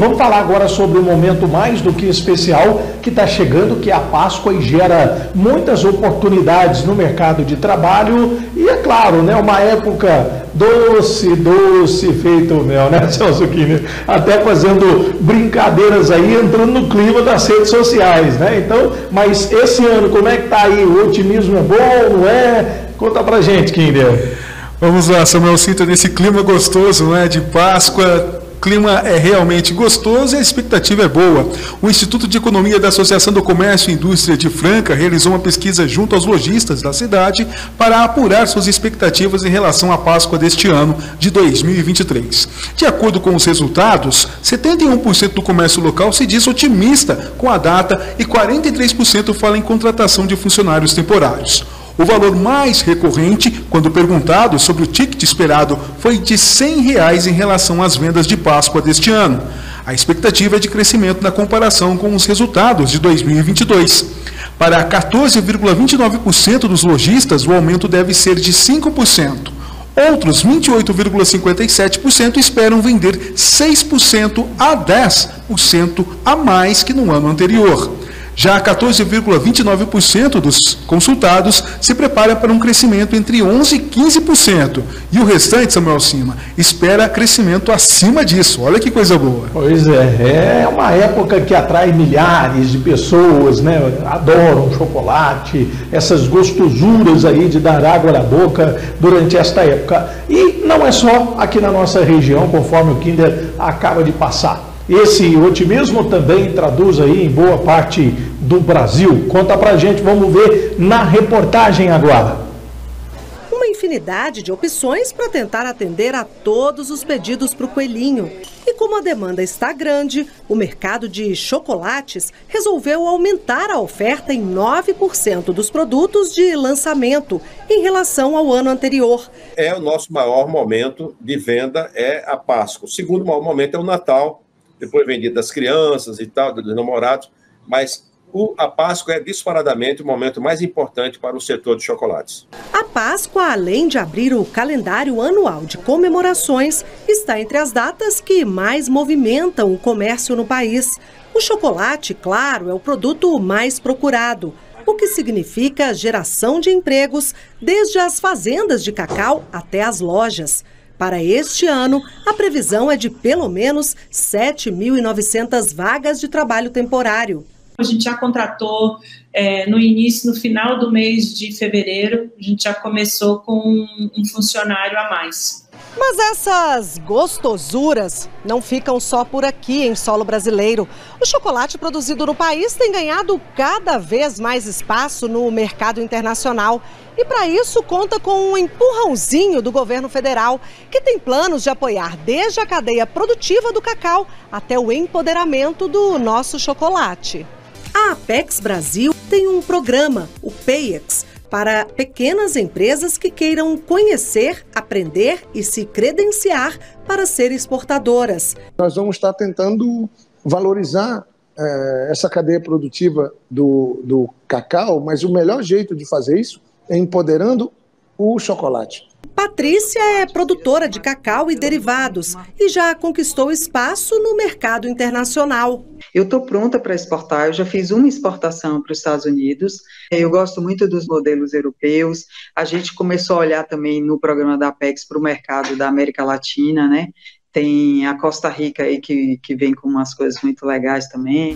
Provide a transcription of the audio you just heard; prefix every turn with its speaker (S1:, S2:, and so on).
S1: Vamos falar agora sobre um momento mais do que especial que está chegando, que é a Páscoa e gera muitas oportunidades no mercado de trabalho e é claro, né, uma época doce, doce, feito mel, né, Celso Kine? Até fazendo brincadeiras aí, entrando no clima das redes sociais, né? Então, mas esse ano, como é que tá aí? O otimismo é bom, não é? Conta pra gente, Kinder.
S2: Vamos lá, Samuel Cinta, nesse clima gostoso, né, de Páscoa, clima é realmente gostoso e a expectativa é boa. O Instituto de Economia da Associação do Comércio e Indústria de Franca realizou uma pesquisa junto aos lojistas da cidade para apurar suas expectativas em relação à Páscoa deste ano de 2023. De acordo com os resultados, 71% do comércio local se diz otimista com a data e 43% fala em contratação de funcionários temporários. O valor mais recorrente, quando perguntado sobre o ticket esperado, foi de 100 reais em relação às vendas de Páscoa deste ano. A expectativa é de crescimento na comparação com os resultados de 2022. Para 14,29% dos lojistas, o aumento deve ser de 5%. Outros 28,57% esperam vender 6% a 10% a mais que no ano anterior. Já 14,29% dos consultados se prepara para um crescimento entre 11% e 15%. E o restante, Samuel Cima, espera crescimento acima disso. Olha que coisa boa.
S1: Pois é, é uma época que atrai milhares de pessoas, né? Adoram chocolate, essas gostosuras aí de dar água na boca durante esta época. E não é só aqui na nossa região, conforme o Kinder acaba de passar. Esse otimismo também traduz aí em boa parte do Brasil. Conta pra gente, vamos ver na reportagem agora.
S3: Uma infinidade de opções para tentar atender a todos os pedidos para o coelhinho. E como a demanda está grande, o mercado de chocolates resolveu aumentar a oferta em 9% dos produtos de lançamento em relação ao ano anterior.
S4: É o nosso maior momento de venda é a Páscoa. O segundo maior momento é o Natal, depois vendido das crianças e tal, dos namorados, mas o, a Páscoa é disparadamente o momento mais importante para o setor de chocolates.
S3: A Páscoa, além de abrir o calendário anual de comemorações, está entre as datas que mais movimentam o comércio no país. O chocolate, claro, é o produto mais procurado, o que significa geração de empregos desde as fazendas de cacau até as lojas. Para este ano, a previsão é de pelo menos 7.900 vagas de trabalho temporário.
S5: A gente já contratou é, no início, no final do mês de fevereiro, a gente já começou com um funcionário a mais.
S3: Mas essas gostosuras não ficam só por aqui em solo brasileiro. O chocolate produzido no país tem ganhado cada vez mais espaço no mercado internacional. E para isso conta com um empurrãozinho do governo federal, que tem planos de apoiar desde a cadeia produtiva do cacau até o empoderamento do nosso chocolate. A Apex Brasil tem um programa, o PAYEX, para pequenas empresas que queiram conhecer, aprender e se credenciar para ser exportadoras.
S6: Nós vamos estar tentando valorizar é, essa cadeia produtiva do, do cacau, mas o melhor jeito de fazer isso é empoderando o chocolate.
S3: Patrícia é produtora de cacau e derivados e já conquistou espaço no mercado internacional.
S7: Eu estou pronta para exportar, eu já fiz uma exportação para os Estados Unidos, eu gosto muito dos modelos europeus, a gente começou a olhar também no programa da Apex para o mercado da América Latina, né? Tem a Costa Rica aí que, que vem com umas coisas muito legais também.